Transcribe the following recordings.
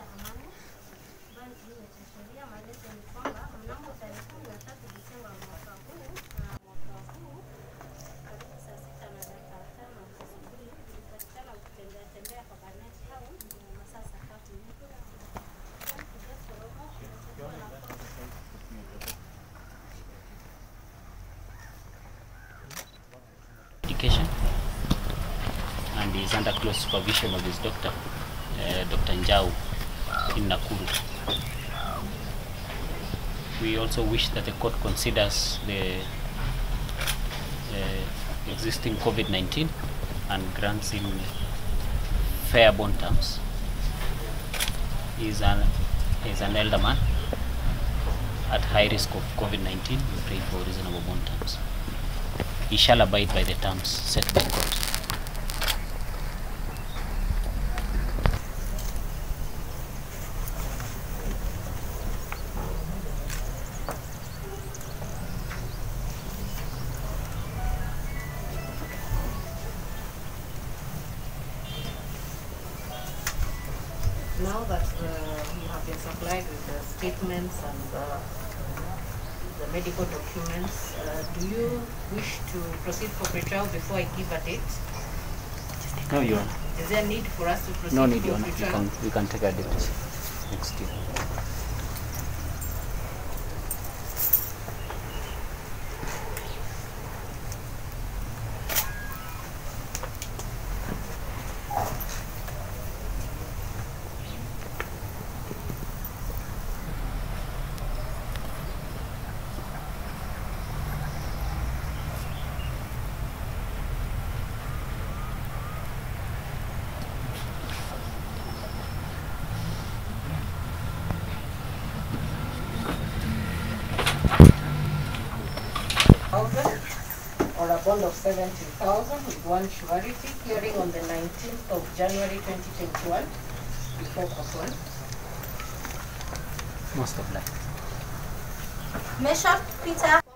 kudumisha amani bali cha sheria. Maelezo ni kwamba mnamo tarehe kumi na tatu mwaka huu na mwaka huu karibu saa sita na dakika tano asubuhi tembea kwa Barnett masaa is under close supervision of his doctor, uh, Dr. Njau in Nakuru. We also wish that the court considers the uh, existing COVID-19 and grants him fair bond terms. He is an, he is an elder man at high risk of COVID-19. We pray for reasonable bond terms he shall abide by the terms set by court. Now that uh, you have been supplied with the statements and uh, the medical documents, uh, do you wish to proceed for pre-trial before I give a date? No, Your Honor. Is there a need for us to proceed No need, Your Honor. We can, we can take a date next year. Thousand or a bond of seventy thousand with one surety hearing on the nineteenth of January twenty twenty-one before Kaplan. Most of that. Mesha Peter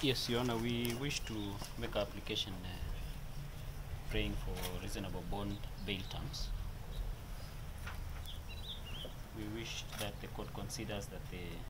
Yes, Your Honor, we wish to make our application uh, praying for reasonable bond bail terms. We wish that the court considers that the